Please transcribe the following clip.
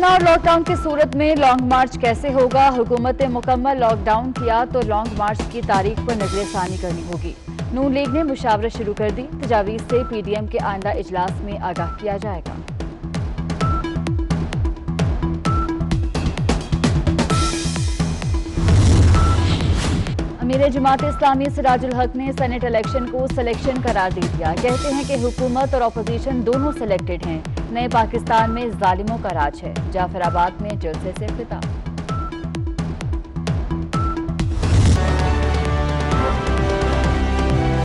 Corona और lockdown की सूरत में लॉन्ग मार्च कैसे होगा? हुकूमत ने मुकम्मल लॉकडाउन किया तो लॉन्ग मार्च की तारीख पर नज़र नजरसानी करनी होगी। नून लीग ने मुशावरत शुरू कर दी। तजावीज से पीडीएम के आइंदा इजलास में आगाह किया जाएगा। अमीर जमात इस्लामी सिराजुल हक ने सेनेट इलेक्शन को सिलेक्शन करार दे दिया। कहते हैं कि हुकूमत और अपोजिशन दोनों सिलेक्टेड हैं। नए पाकिस्तान में जालिमों का राज है। जाफराबाद में जलसे से खिताब।